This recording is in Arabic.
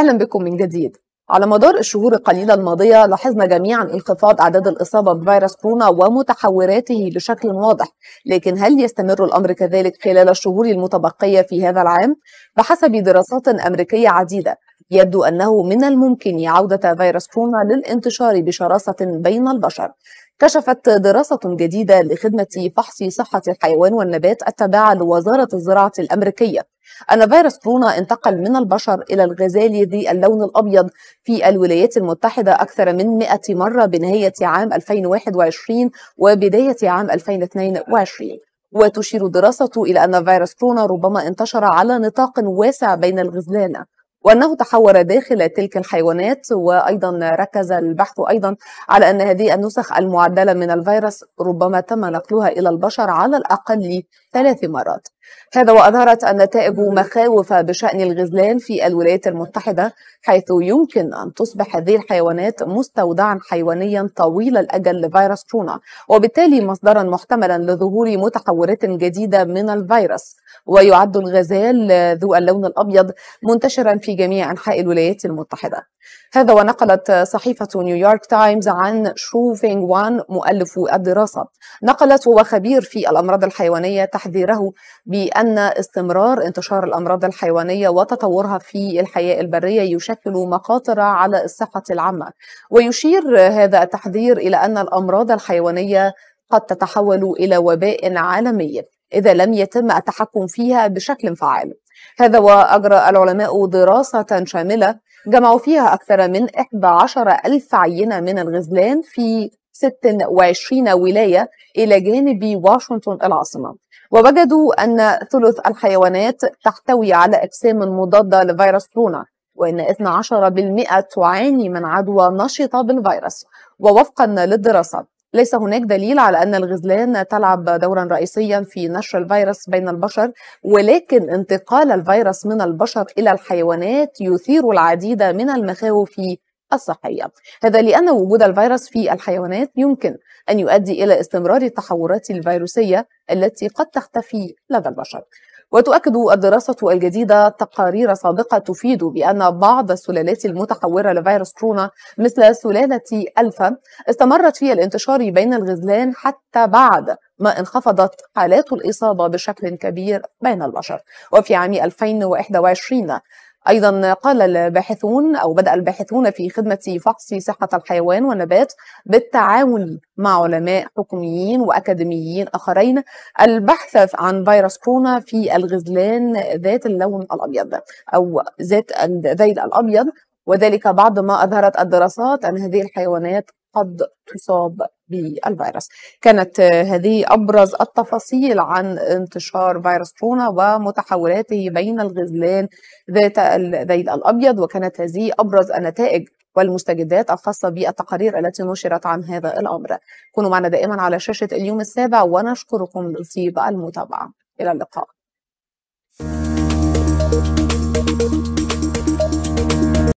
أهلا بكم من جديد على مدار الشهور القليلة الماضية لاحظنا جميعا انخفاض أعداد الإصابة بفيروس كورونا ومتحوراته بشكل واضح لكن هل يستمر الأمر كذلك خلال الشهور المتبقية في هذا العام؟ بحسب دراسات أمريكية عديدة يبدو أنه من الممكن عودة فيروس كورونا للانتشار بشراسة بين البشر كشفت دراسة جديدة لخدمة فحص صحة الحيوان والنبات التابعة لوزارة الزراعة الأمريكية. أن فيروس كورونا انتقل من البشر إلى الغزال ذي اللون الأبيض في الولايات المتحدة أكثر من 100 مرة بنهاية عام 2021 وبداية عام 2022 وتشير الدراسة إلى أن فيروس كورونا ربما انتشر على نطاق واسع بين الغزلان. وأنه تحور داخل تلك الحيوانات وأيضا ركز البحث أيضا على أن هذه النسخ المعدلة من الفيروس ربما تم نقلها إلى البشر على الأقل. ثلاث مرات. هذا وأظهرت النتائج مخاوف بشأن الغزلان في الولايات المتحدة حيث يمكن أن تصبح هذه الحيوانات مستودعا حيوانيا طويل الأجل لفيروس كورونا وبالتالي مصدرا محتملا لظهور متحورات جديدة من الفيروس. ويعد الغزال ذو اللون الأبيض منتشرا في جميع أنحاء الولايات المتحدة. هذا ونقلت صحيفة نيويورك تايمز عن شو فينغ وان مؤلف الدراسة. نقلت وهو خبير في الأمراض الحيوانية تحذيره بأن استمرار انتشار الأمراض الحيوانية وتطورها في الحياة البرية يشكل مخاطر على الصحة العامة. ويشير هذا التحذير إلى أن الأمراض الحيوانية قد تتحول إلى وباء عالمي إذا لم يتم التحكم فيها بشكل فعال هذا وأجرى العلماء دراسة شاملة جمعوا فيها أكثر من 11 ألف عينة من الغزلان في 26 ولاية إلى جانب واشنطن العاصمة. ووجدوا أن ثلث الحيوانات تحتوي على أجسام مضادة لفيروس كورونا وأن 12% تعاني من عدوى نشطة بالفيروس. ووفقا للدراسة ليس هناك دليل على أن الغزلان تلعب دورا رئيسيا في نشر الفيروس بين البشر ولكن انتقال الفيروس من البشر إلى الحيوانات يثير العديد من المخاوف الصحية. هذا لأن وجود الفيروس في الحيوانات يمكن أن يؤدي إلى استمرار التحورات الفيروسية التي قد تختفي لدى البشر. وتؤكد الدراسة الجديدة تقارير سابقة تفيد بأن بعض السلالات المتحورة لفيروس كورونا مثل سلالة ألفا استمرت في الانتشار بين الغزلان حتى بعد ما انخفضت حالات الإصابة بشكل كبير بين البشر. وفي عام 2021 أيضا قال الباحثون أو بدأ الباحثون في خدمة فحص صحة الحيوان والنبات بالتعاون مع علماء حكوميين وأكاديميين آخرين البحث عن فيروس كورونا في الغزلان ذات اللون الأبيض أو ذات الذيل الأبيض وذلك بعد ما أظهرت الدراسات أن هذه الحيوانات قد تصاب. بالفيروس. كانت هذه أبرز التفاصيل عن انتشار فيروس كورونا ومتحولاته بين الغزلان ذات الذيل الأبيض وكانت هذه أبرز النتائج والمستجدات الخاصة بالتقارير التي نشرت عن هذا الأمر. كونوا معنا دائما على شاشة اليوم السابع ونشكركم لطيب المتابعة. إلى اللقاء. thank you